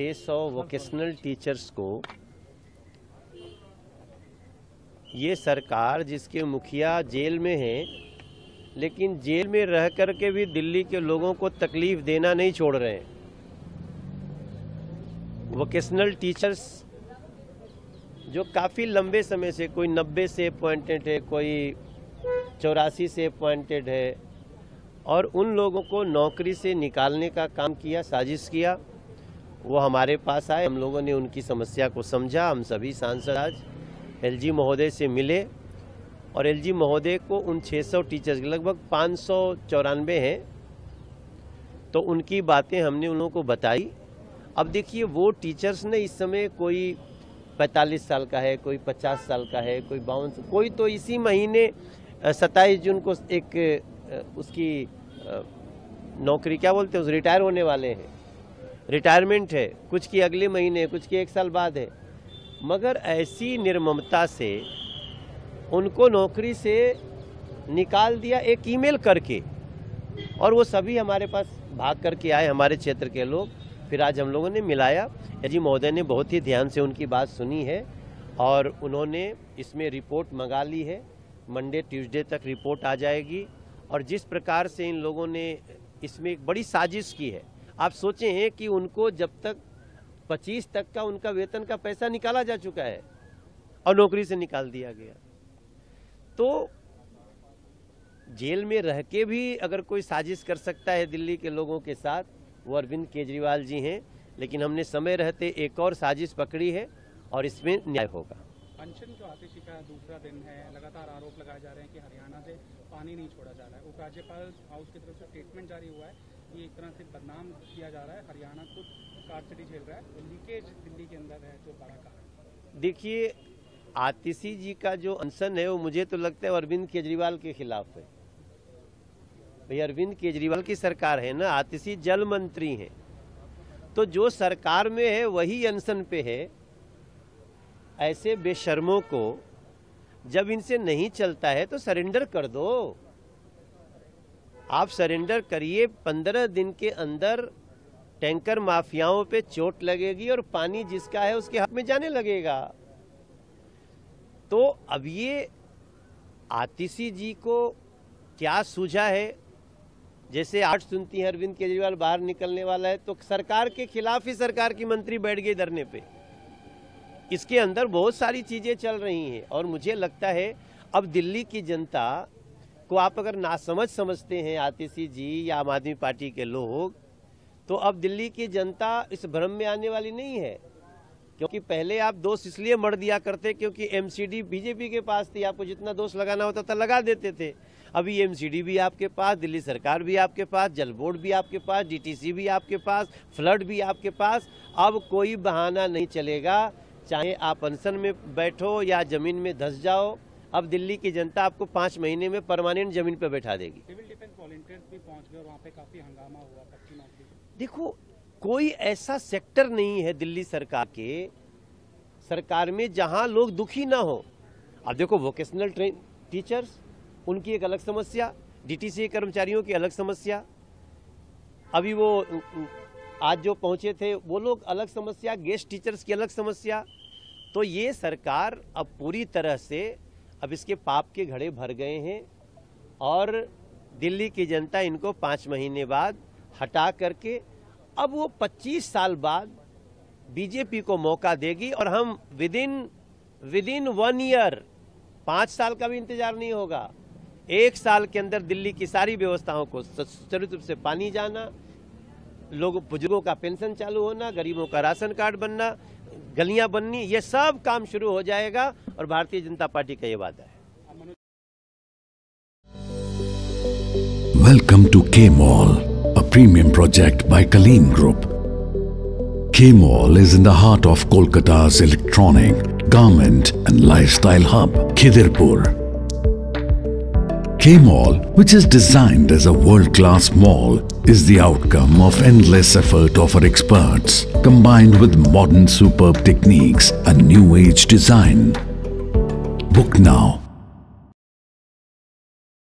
600 vocational teachers को ये सरकार जिसके मुखिया जेल में हैं, लेकिन जेल में रह कर के भी दिल्ली के लोगों को तकलीफ़ देना नहीं छोड़ रहे हैं। वोकेशनल टीचर्स जो काफ़ी लंबे समय से, कोई 90 से अपॉइंटेड है, कोई चौरासी से अपॉइंटेड है, और उन लोगों को नौकरी से निकालने का काम किया, साजिश किया वो हमारे पास आए, हम लोगों ने उनकी समस्या को समझा, हम सभी सांसद आज एलजी महोदय से मिले और एलजी महोदय को उन 600 टीचर्स, लगभग पाँच सौ चौरानवे हैं तो उनकी बातें हमने उन लोगों को बताई। अब देखिए, वो टीचर्स ने इस समय कोई 45 साल का है, कोई 50 साल का है, कोई बावन कोई तो इसी महीने सत्ताईस जून को एक उसकी नौकरी, क्या बोलते हैं, उस रिटायर होने वाले हैं। रिटायरमेंट है, कुछ की अगले महीने, कुछ की एक साल बाद है। मगर ऐसी निर्ममता से उनको नौकरी से निकाल दिया एक ईमेल करके और वो सभी हमारे पास भाग करके आए, हमारे क्षेत्र के लोग। फिर आज हम लोगों ने मिलाया। जी महोदय ने बहुत ही ध्यान से उनकी बात सुनी है और उन्होंने इसमें रिपोर्ट मंगा ली है। मंडे, ट्यूसडे तक रिपोर्ट आ जाएगी और जिस प्रकार से इन लोगों ने इसमें एक बड़ी साजिश की है आप सोचें हैं कि उनको जब तक 25 तक का उनका वेतन का पैसा निकाला जा चुका है और नौकरी से निकाल दिया गया। तो जेल में रह के भी अगर कोई साजिश कर सकता है दिल्ली के लोगों के साथ, वो अरविंद केजरीवाल जी हैं, लेकिन हमने समय रहते एक और साजिश पकड़ी है और इसमें न्याय होगा। पेंशन जो आतिशी का दूसरा दिन है, लगातार आरोप लगाए जा रहे हैं कि हरियाणा से पानी नहीं छोड़ा जा रहा है। उपराज्यपाल हाउस की तरफ़ से स्टेटमेंट जारी हुआ है कि एक तरह से बदनाम किया जा रहा है। हरियाणा खुद कारसिटी झेल रहा है। लीकेज दिल्ली के अंदर है, जो बड़ा कारण देखिए, आतिशी जी का जो अनशन है, वो मुझे तो लगता है अरविंद केजरीवाल के खिलाफ है। भाई, अरविंद केजरीवाल की सरकार है ना? आतिशी जल मंत्री हैं। तो जो सरकार में है, वही अनशन पे है। ऐसे बेशर्मों को जब इनसे नहीं चलता है तो सरेंडर कर दो। आप सरेंडर करिए, पंद्रह दिन के अंदर टैंकर माफियाओं पे चोट लगेगी और पानी जिसका है उसके हाथ में जाने लगेगा। तो अब ये आतिशी जी को क्या सूझा है? जैसे आज सुनती है, अरविंद केजरीवाल बाहर निकलने वाला है तो सरकार के खिलाफ ही सरकार की मंत्री बैठ गए धरने पे। इसके अंदर बहुत सारी चीज़ें चल रही हैं और मुझे लगता है, अब दिल्ली की जनता को आप अगर नासमझ समझते हैं, आतिशी जी या आम आदमी पार्टी के लोग तो अब दिल्ली की जनता इस भ्रम में आने वाली नहीं है। क्योंकि पहले आप दोष इसलिए मर दिया करते क्योंकि एमसीडी बीजेपी के पास थी, आपको जितना दोष लगाना होता था लगा देते थे। अभी एमसीडी भी आपके पास, दिल्ली सरकार भी आपके पास, जल बोर्ड भी आपके पास डीटीसी भी आपके पास, फ्लड भी आपके पास। अब कोई बहाना नहीं चलेगा, चाहे आप अनशन में बैठो या ज़मीन में धस जाओ। अब दिल्ली की जनता आपको पाँच महीने में परमानेंट ज़मीन पर बैठा देगी। सिविल डिफेंस वॉलेंटियर्स भी पहुँच गए और वहाँ पे काफ़ी हंगामा हुआ देखो कोई ऐसा सेक्टर नहीं है दिल्ली सरकार के सरकार में जहाँ लोग दुखी ना हो। अब देखो वोकेशनल ट्रेन टीचर्स उनकी एक अलग समस्या डीटीसी कर्मचारियों की अलग समस्या। अभी वो आज जो पहुँचे थे वो लोग अलग समस्या गेस्ट टीचर्स की अलग समस्या। तो ये सरकार अब पूरी तरह से अब इसके पाप के घड़े भर गए हैं और दिल्ली की जनता इनको पाँच महीने बाद हटा करके अब वो 25 साल बाद बीजेपी को मौका देगी और हम within within one year पाँच साल का भी इंतज़ार नहीं होगा। एक साल के अंदर दिल्ली की सारी व्यवस्थाओं को सुचारू रूप से पानी जाना, लोग, बुज़ुर्गों का पेंशन चालू होना, गरीबों का राशन कार्ड बनना, गलियाँ बननी, ये सब काम शुरू हो जाएगा। और भारतीय जनता पार्टी का ये वादा है Welcome to K Mall, a premium project by Kalim Group. K Mall is in the heart of Kolkata's electronic, garment and lifestyle hub, Khidirpur. K Mall, which is designed as a world-class mall, is the outcome of endless effort of our experts, combined with modern superb techniques and new age design. Book now